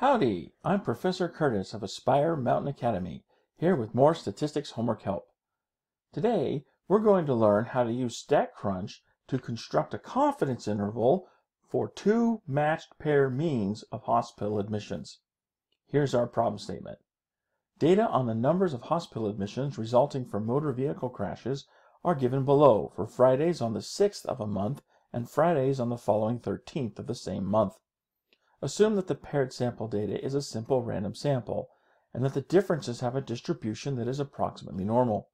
Howdy, I'm Professor Curtis of Aspire Mountain Academy, here with more statistics homework help. Today, we're going to learn how to use StatCrunch to construct a confidence interval for two matched pair means of hospital admissions. Here's our problem statement. Data on the numbers of hospital admissions resulting from motor vehicle crashes are given below for Fridays on the 6th of a month and Fridays on the following 13th of the same month. Assume that the paired sample data is a simple random sample, and that the differences have a distribution that is approximately normal.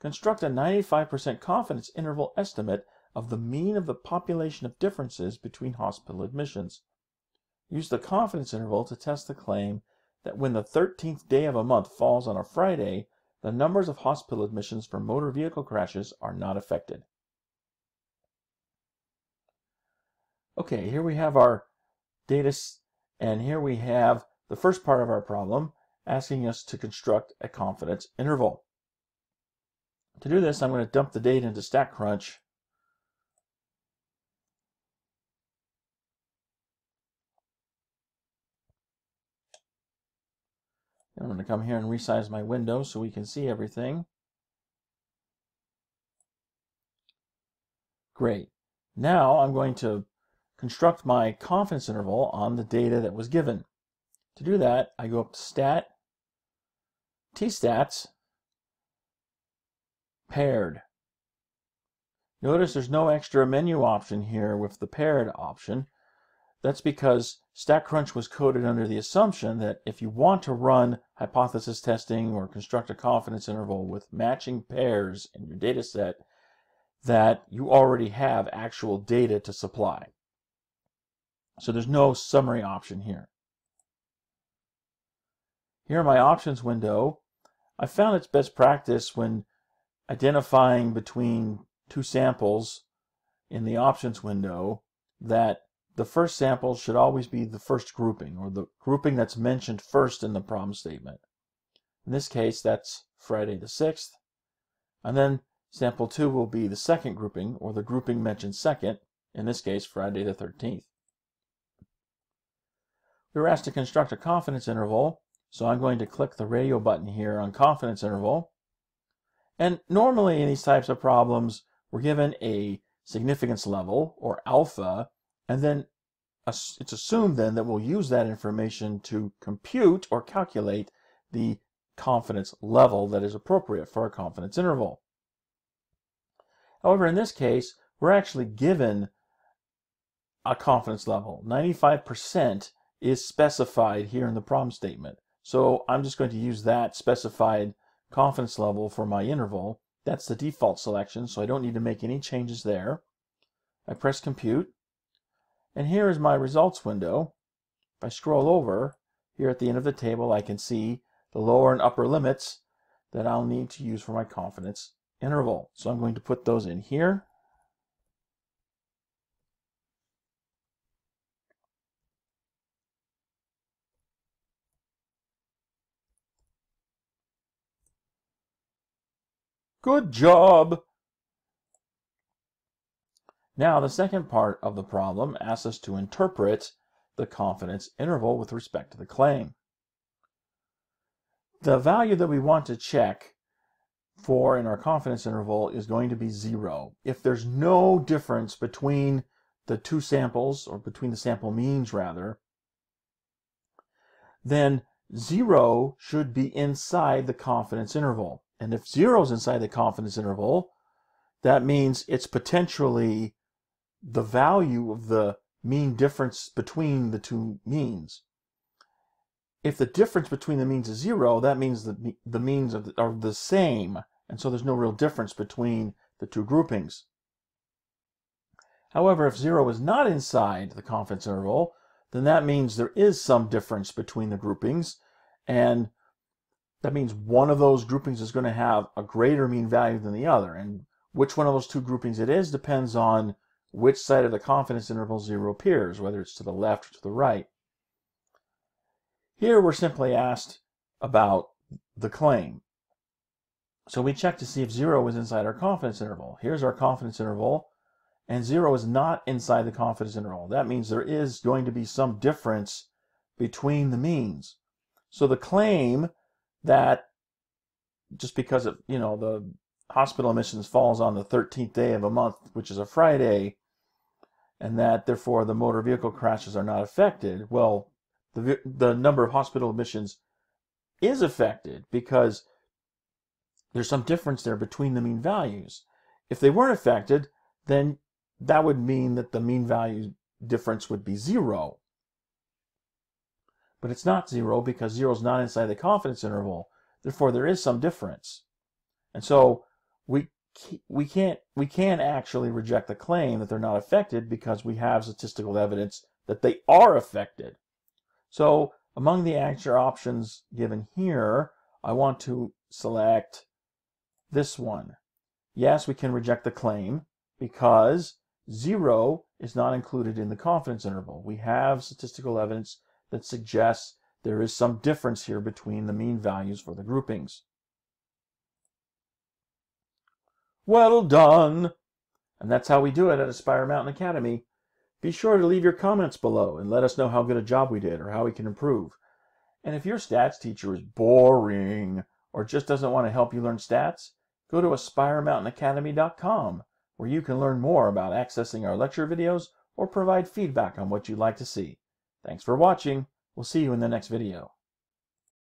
Construct a 95% confidence interval estimate of the mean of the population of differences between hospital admissions. Use the confidence interval to test the claim that when the 13th day of a month falls on a Friday, the numbers of hospital admissions for motor vehicle crashes are not affected. Okay, here we have our data, and here we have the first part of our problem asking us to construct a confidence interval. To do this, I'm going to dump the data into StatCrunch. I'm going to come here and resize my window so we can see everything. Great. Now I'm going to construct my confidence interval on the data that was given. To do that, I go up to Stat, T-Stats, Paired. Notice there's no extra menu option here with the paired option. That's because StatCrunch was coded under the assumption that if you want to run hypothesis testing or construct a confidence interval with matching pairs in your data set, that you already have actual data to supply. So there's no summary option here. Here in my options window, I found it's best practice when identifying between two samples in the options window that the first sample should always be the first grouping or the grouping that's mentioned first in the problem statement. In this case, that's Friday the 6th. And then sample 2 will be the second grouping or the grouping mentioned second, in this case, Friday the 13th. We were asked to construct a confidence interval, so I'm going to click the radio button here on confidence interval. And normally in these types of problems, we're given a significance level, or alpha, and then it's assumed then that we'll use that information to compute or calculate the confidence level that is appropriate for a confidence interval. However, in this case, we're actually given a confidence level. 95% is specified here in the problem statement. So I'm just going to use that specified confidence level for my interval. That's the default selection, so I don't need to make any changes there. I press compute, and here is my results window. If I scroll over, here at the end of the table, I can see the lower and upper limits that I'll need to use for my confidence interval. So I'm going to put those in here. Good job! Now, the second part of the problem asks us to interpret the confidence interval with respect to the claim. The value that we want to check for in our confidence interval is going to be zero. If there's no difference between the two samples, or between the sample means rather, then zero should be inside the confidence interval. And if zero is inside the confidence interval, that means it's potentially the value of the mean difference between the two means. If the difference between the means is zero, that means that the means are the same, and so there's no real difference between the two groupings. However, if zero is not inside the confidence interval, then that means there is some difference between the groupings, and that means one of those groupings is going to have a greater mean value than the other. And which one of those two groupings it is depends on which side of the confidence interval zero appears, whether it's to the left or to the right. Here we're simply asked about the claim. So we check to see if zero is inside our confidence interval. Here's our confidence interval, and zero is not inside the confidence interval. That means there is going to be some difference between the means. So the claim that just because of you know the hospital admissions falls on the 13th day of a month, which is a Friday, and that therefore the motor vehicle crashes are not affected. Well, the the number of hospital admissions is affected because there's some difference there between the mean values. If they weren't affected, then that would mean that the mean value difference would be zero. But it's not zero because zero is not inside the confidence interval. Therefore, there is some difference. And so we we can't we can actually reject the claim that they're not affected because we have statistical evidence that they are affected. So among the answer options given here, I want to select this one. Yes, we can reject the claim because zero is not included in the confidence interval. We have statistical evidence that suggests there is some difference here between the mean values for the groupings. Well done! And that's how we do it at Aspire Mountain Academy. Be sure to leave your comments below and let us know how good a job we did or how we can improve. And if your stats teacher is boring or just doesn't want to help you learn stats, go to aspiremountainacademy.com where you can learn more about accessing our lecture videos or provide feedback on what you'd like to see. Thanks for watching. We'll see you in the next video.